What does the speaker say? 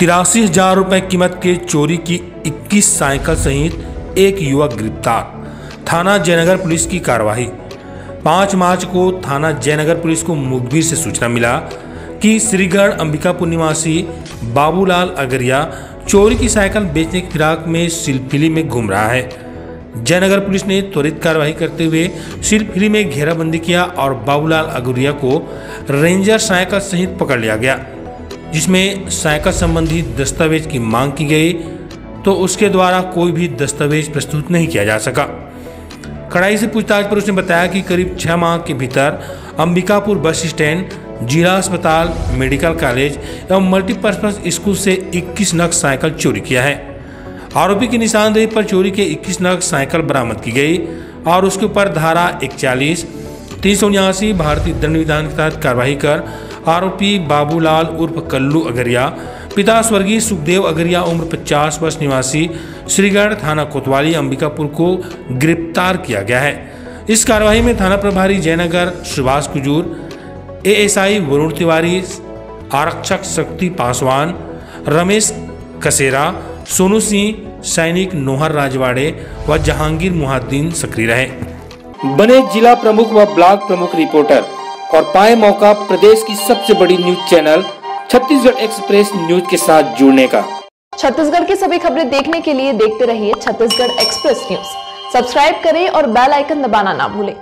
तिरासी हज़ार रुपए कीमत के चोरी की 21 साइकिल सहित एक युवक गिरफ़्तार। थाना जयनगर पुलिस की कार्रवाई पाँच मार्च को थाना जयनगर पुलिस को मुखबिर से सूचना मिला कि श्रीगढ़ अंबिकापुर निवासी बाबूलाल अगरिया चोरी की साइकिल बेचने की फिराक में सिलफिली में घूम रहा है। जयनगर पुलिस ने त्वरित कार्रवाई करते हुए सिलफिली में घेराबंदी किया और बाबूलाल अगरिया को रेंजर साइकिल सहित पकड़ लिया गया। जिसमें साइकिल संबंधी दस्तावेज़ की मांग की गई तो उसके द्वारा कोई भी दस्तावेज़ प्रस्तुत नहीं किया जा सका। कड़ाई से पूछताछ पर उसने बताया कि करीब छह माह के भीतर अंबिकापुर बस स्टैंड, जिला अस्पताल, मेडिकल कॉलेज एवं मल्टीपर्पज स्कूल से 21 नग साइकिल चोरी किया है। आरोपी की निशानदेही पर चोरी के 21 नग साइकिल बरामद की गई और उसके ऊपर धारा इकचालीस तीन सौ भारतीय दंड विधान के तहत कार्रवाई कर आरोपी बाबूलाल उर्फ़ कल्लू अगरिया, पिता स्वर्गीय सुखदेव अगरिया, उम्र 50 वर्ष, निवासी श्रीगढ़ थाना कोतवाली, अंबिकापुर को गिरफ़्तार किया गया है। इस कार्रवाई में थाना प्रभारी जयनगर सुभाष कुजूर, एएसआई वरुण तिवारी, आरक्षक शक्ति पासवान रमेश कसेरा, सोनू सिंह, सैनिक नोहर राजवाड़े व जहांगीर मुहाद्दीन सक्रिय रहे। बने जिला प्रमुख व ब्लॉक प्रमुख रिपोर्टर। और पाए मौका प्रदेश की सबसे बड़ी news channel, Chhattisgarh express news के साथ जुड़ने का। छत्तीसगढ़ की सभी खबरें देखने के लिए देखते रहिए छत्तीसगढ़ एक्सप्रेस न्यूज़। सब्सक्राइब करें और बेल आइकन दबाना ना भूलें।